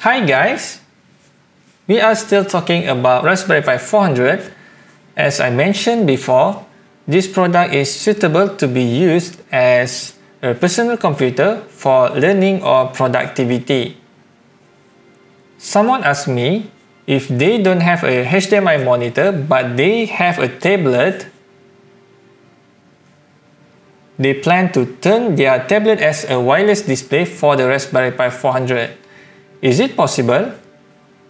Hi guys! We are still talking about Raspberry Pi 400. As I mentioned before, this product is suitable to be used as a personal computer for learning or productivity. Someone asked me if they don't have a HDMI monitor but they have a tablet, they plan to turn their tablet as a wireless display for the Raspberry Pi 400. Is it possible?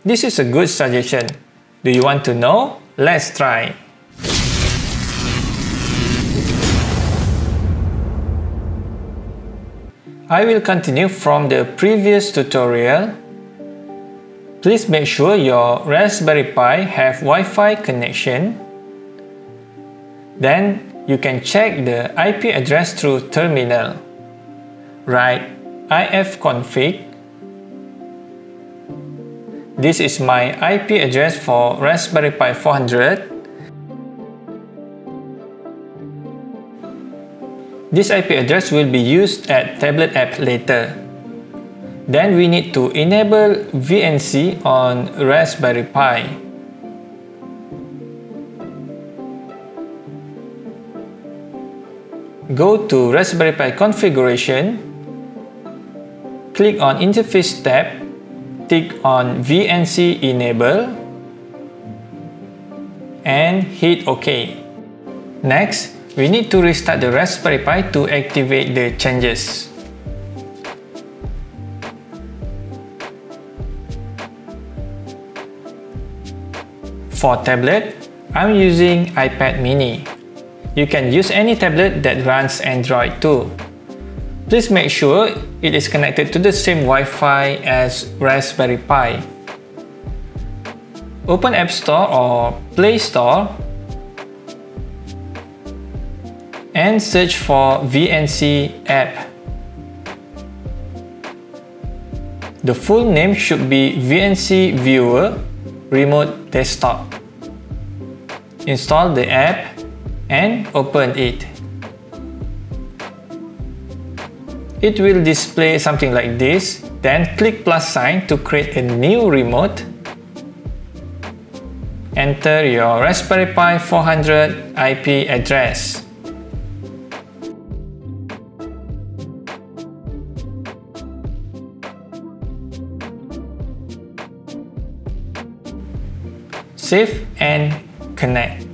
This is a good suggestion. Do you want to know? Let's try. I will continue from the previous tutorial. Please make sure your Raspberry Pi have Wi-Fi connection. Then you can check the IP address through terminal. Write ifconfig. This is my IP address for Raspberry Pi 400 This IP address will be used at tablet app later. Then we need to enable VNC on Raspberry Pi. Go to Raspberry Pi configuration, click on interface tab, tick on VNC enable, and hit OK. Next, we need to restart the Raspberry Pi to activate the changes. For tablet, I'm using iPad mini. You can use any tablet that runs Android too. Please make sure it is connected to the same Wi-Fi as Raspberry Pi. Open App Store or Play Store and search for VNC app. The full name should be VNC Viewer Remote Desktop. Install the app and open it. It will display something like this, then click plus sign to create a new remote. Enter your Raspberry Pi 400 IP address. save and connect.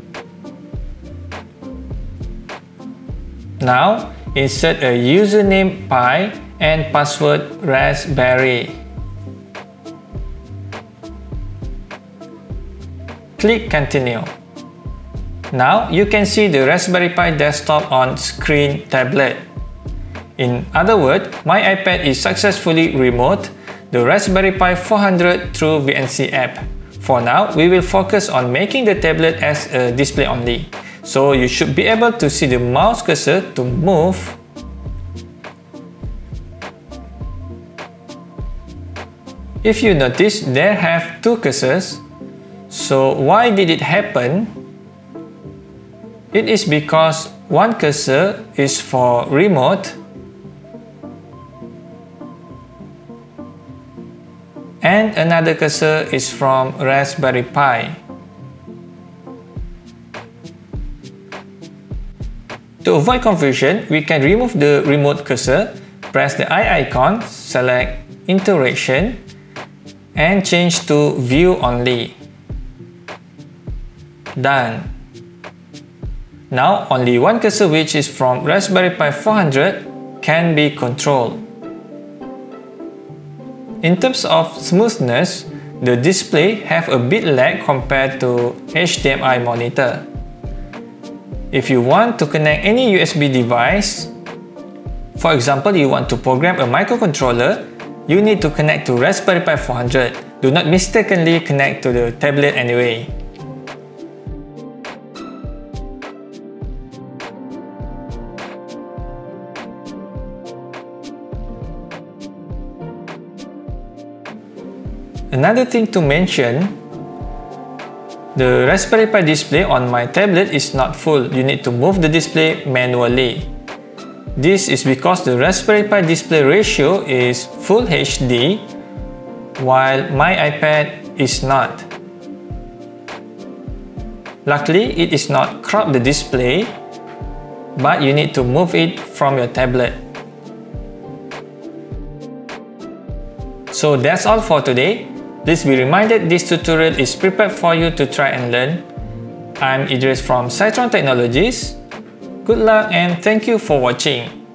Now insert a username Pi and password Raspberry. Click continue. Now you can see the Raspberry Pi desktop on screen tablet. In other words, my iPad is successfully remote the Raspberry Pi 400 through VNC app. For now, we will focus on making the tablet as a display only. So you should be able to see the mouse cursor to move If you notice, there have two cursors. So why did it happen? It is because one cursor is for remote and another cursor is from Raspberry Pi. Avoid confusion, we can remove the remote cursor, press the eye icon, select Interaction, and change to View Only. Done. Now, only one cursor which is from Raspberry Pi 400 can be controlled. In terms of smoothness, the display have a bit lag compared to HDMI monitor. If you want to connect any USB device, for example, you want to program a microcontroller, you need to connect to Raspberry Pi 400. Do not mistakenly connect to the tablet anyway. Another thing to mention, the Raspberry Pi display on my tablet is not full. You need to move the display manually. This is because the Raspberry Pi display ratio is Full HD while my iPad is not. Luckily, it is not crop the display, but you need to move it from your tablet. So that's all for today. Please be reminded this tutorial is prepared for you to try and learn. I'm Idris from Cytron Technologies. Good luck and thank you for watching.